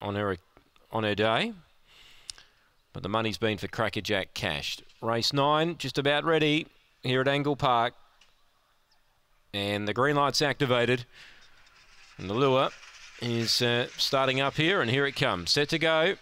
on her on her day. But the money's been for Crackerjack cashed. Race nine, just about ready here at Angle Park. And the green light's activated. And the lure is uh, starting up here, and here it comes. Set to go.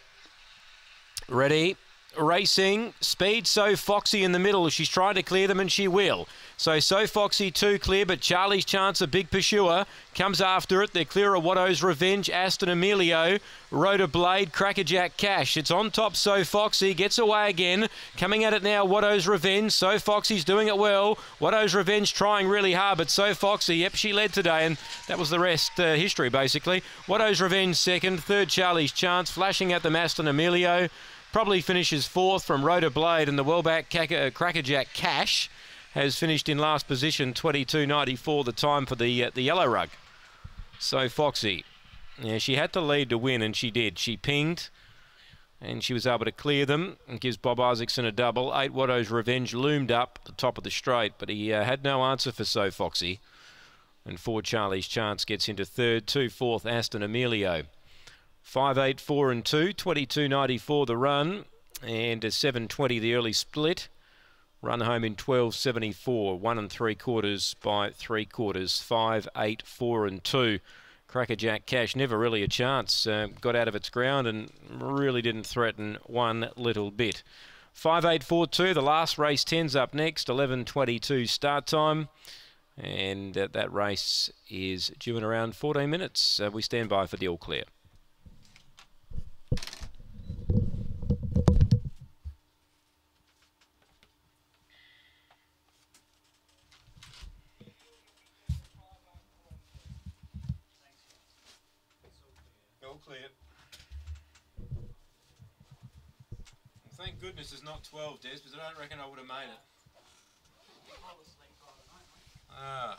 Ready racing. Speed So Foxy in the middle. She's trying to clear them and she will. So So Foxy too clear, but Charlie's Chance, a big pursuer, comes after it. They're clear of Watto's Revenge, Aston Emilio, Rhoda Blade, Crackerjack Cash. It's on top So Foxy, gets away again. Coming at it now, Watto's Revenge. So Foxy's doing it well. Watto's Revenge trying really hard, but So Foxy, yep, she led today, and that was the rest uh, history basically. Watto's Revenge second, third Charlie's Chance, flashing at the Aston Emilio. Probably finishes fourth from Rhoda Blade and the Wellback uh, Crackerjack Cash has finished in last position, 22.94 the time for the uh, the yellow rug. So Foxy, yeah, she had to lead to win, and she did. She pinged, and she was able to clear them and gives Bob Isaacson a double. Eight Watto's Revenge loomed up at the top of the straight, but he uh, had no answer for So Foxy. And four Charlie's Chance gets into third, two fourth Aston Emilio. Five, eight, four, and two. Twenty-two ninety-four the run, and a seven twenty the early split. Run home in twelve seventy-four. One and three quarters by three quarters. Five, eight, four, and two. Crackerjack Cash never really a chance. Uh, got out of its ground and really didn't threaten one little bit. 5842, the last race 10's up next, 11.22 start time. And uh, that race is due in around 14 minutes. Uh, we stand by for the all clear. Clear. Thank goodness it's not 12, Des, because I don't reckon I would have made it. Ah.